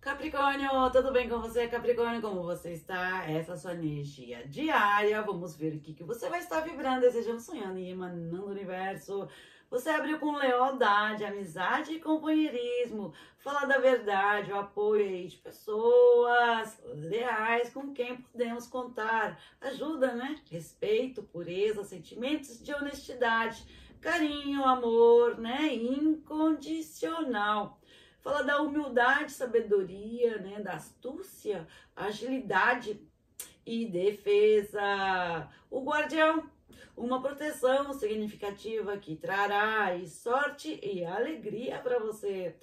Capricórnio, tudo bem com você? Capricórnio, como você está? Essa é a sua energia diária. Vamos ver o que, que você vai estar vibrando, desejando, sonhando e emanando o universo. Você abriu com lealdade, amizade e companheirismo. Falar da verdade, o apoio aí de pessoas leais com quem podemos contar. Ajuda, né? Respeito, pureza, sentimentos de honestidade, carinho, amor, né? Incondicional. Fala da humildade, sabedoria, né? Da astúcia, agilidade e defesa. O guardião uma proteção significativa que trará sorte e alegria para você.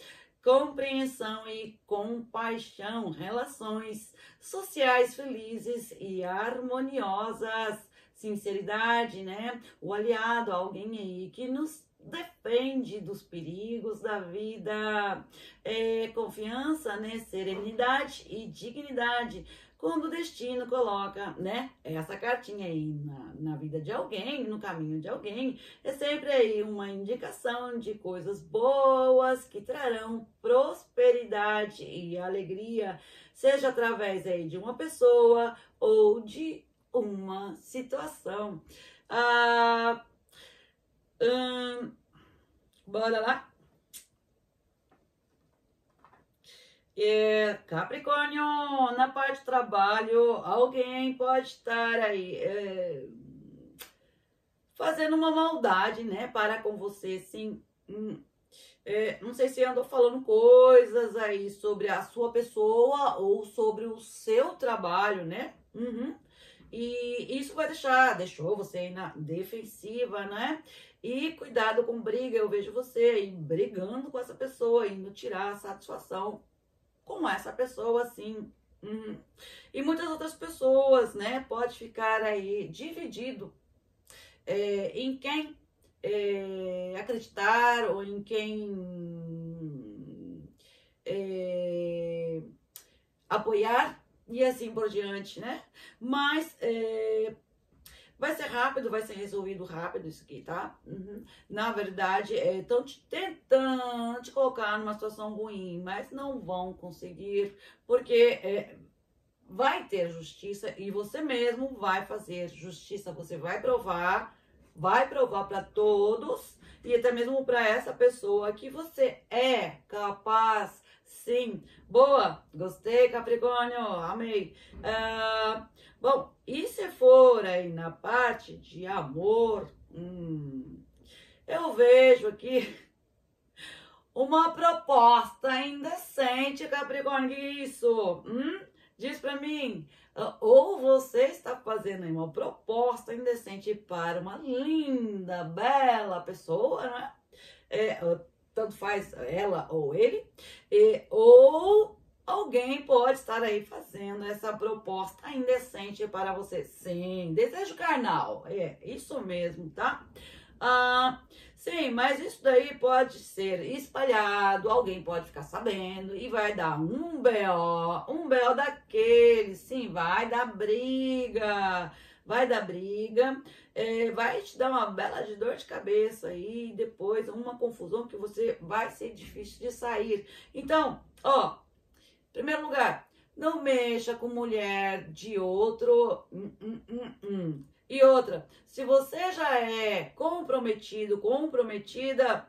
Compreensão e compaixão, relações sociais felizes e harmoniosas, sinceridade, né? O aliado, alguém aí que nos defende dos perigos da vida, é, confiança, né? Serenidade e dignidade quando o destino coloca, né, essa cartinha aí na, na vida de alguém, no caminho de alguém, é sempre aí uma indicação de coisas boas que trarão prosperidade e alegria, seja através aí de uma pessoa ou de uma situação. Ah, hum, bora lá? É, Capricórnio, na parte de trabalho, alguém pode estar aí é, fazendo uma maldade, né, para com você, sim. Hum, é, não sei se andou falando coisas aí sobre a sua pessoa ou sobre o seu trabalho, né? Uhum. E isso vai deixar, deixou você aí na defensiva, né? E cuidado com briga, eu vejo você aí brigando com essa pessoa, indo tirar satisfação com essa pessoa assim. Hum. E muitas outras pessoas, né? Pode ficar aí dividido é, em quem é, acreditar ou em quem é, apoiar e assim por diante, né? Mas é, Vai ser rápido, vai ser resolvido rápido isso aqui, tá? Uhum. Na verdade, estão é, te tentando te colocar numa situação ruim, mas não vão conseguir, porque é, vai ter justiça e você mesmo vai fazer justiça. Você vai provar, vai provar para todos e até mesmo para essa pessoa que você é capaz. Sim, boa, gostei, Capricórnio, amei. Uh, Bom, e se for aí na parte de amor, hum, eu vejo aqui uma proposta indecente, Capricórnio, que isso? Hum? Diz para mim, ah, ou você está fazendo uma proposta indecente para uma linda, bela pessoa, né? É, tanto faz ela ou ele, e, ou alguém pode estar aí fazendo essa proposta indecente para você. Sim, desejo carnal. É, isso mesmo, tá? Ah, sim, mas isso daí pode ser espalhado, alguém pode ficar sabendo e vai dar um BO, um BO daquele, sim, vai dar briga, vai dar briga, é, vai te dar uma bela de dor de cabeça e depois uma confusão que você vai ser difícil de sair. Então, ó, Primeiro lugar, não mexa com mulher de outro. Hum, hum, hum, hum. E outra, se você já é comprometido, comprometida,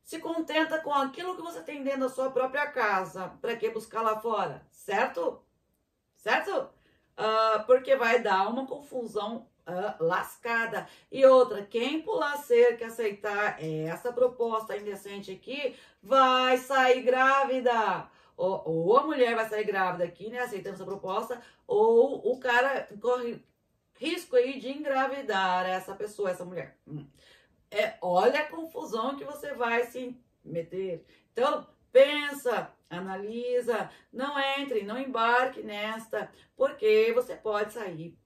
se contenta com aquilo que você tem dentro da sua própria casa. Para que buscar lá fora? Certo? Certo? Uh, porque vai dar uma confusão uh, lascada. E outra, quem pular cerca e aceitar essa proposta indecente aqui, vai sair grávida ou, a mulher vai sair grávida aqui, né, aceitando essa proposta, ou o cara corre risco aí de engravidar essa pessoa, essa mulher. Hum. É, olha a confusão que você vai se meter. Então, pensa, analisa, não entre, não embarque nesta, porque você pode sair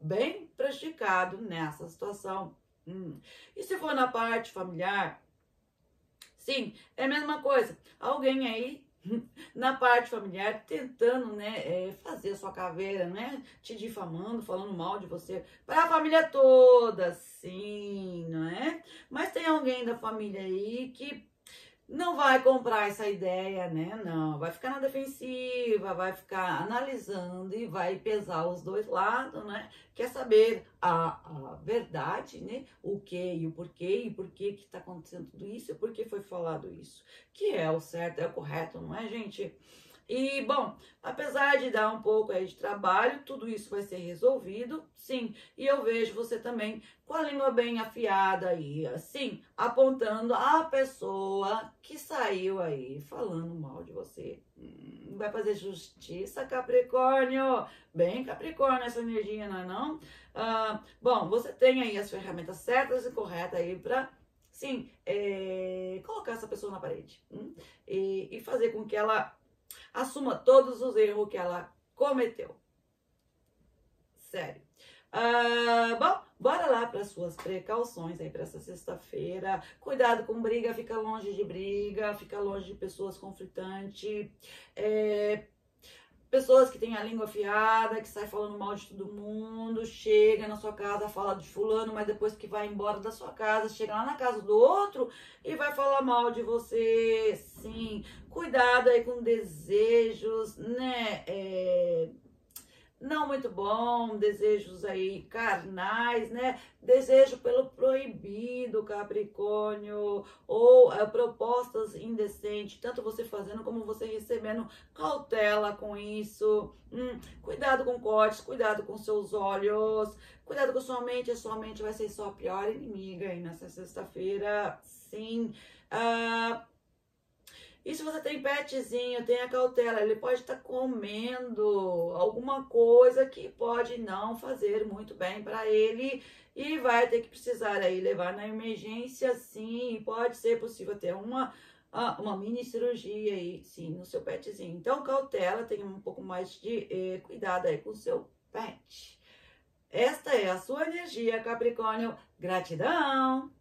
bem prejudicado nessa situação. Hum. E se for na parte familiar, sim, é a mesma coisa. Alguém aí na parte familiar, tentando, né, é, fazer a sua caveira, né, te difamando, falando mal de você, para a família toda, sim, não é? Mas tem alguém da família aí que não vai comprar essa ideia, né? Não, vai ficar na defensiva, vai ficar analisando e vai pesar os dois lados, né? Quer saber a, a verdade, né? O que e o porquê e por que que está acontecendo tudo isso e por que foi falado isso. Que é o certo, é o correto, não é, gente? E, bom, apesar de dar um pouco aí de trabalho, tudo isso vai ser resolvido, sim. E eu vejo você também com a língua bem afiada aí, assim, apontando a pessoa que saiu aí falando mal de você. Hum, vai fazer justiça, Capricórnio. Bem Capricórnio essa energia, não é não? Ah, bom, você tem aí as ferramentas certas e corretas aí para sim, é, colocar essa pessoa na parede hum? e, e fazer com que ela assuma todos os erros que ela cometeu. Sério. Ah, bom, bora lá para suas precauções aí para essa sexta-feira. Cuidado com briga, fica longe de briga, fica longe de pessoas conflitantes. É, Pessoas que têm a língua afiada, que sai falando mal de todo mundo, chega na sua casa, fala de fulano, mas depois que vai embora da sua casa, chega lá na casa do outro e vai falar mal de você. Sim, cuidado aí com desejos, né? É não muito bom, desejos aí carnais, né? Desejo pelo proibido, Capricórnio, ou é, propostas indecentes, tanto você fazendo como você recebendo cautela com isso. Hum, cuidado com cortes, cuidado com seus olhos, cuidado com sua mente, a sua mente vai ser sua pior inimiga aí nessa sexta-feira, sim. Ah, e se você tem petzinho, tenha cautela, ele pode estar tá comendo alguma coisa que pode não fazer muito bem para ele e vai ter que precisar aí levar na emergência, sim, pode ser possível ter uma uma mini cirurgia aí, sim, no seu petzinho. Então, cautela, tenha um pouco mais de eh, cuidado aí com o seu pet. Esta é a sua energia, Capricórnio. Gratidão!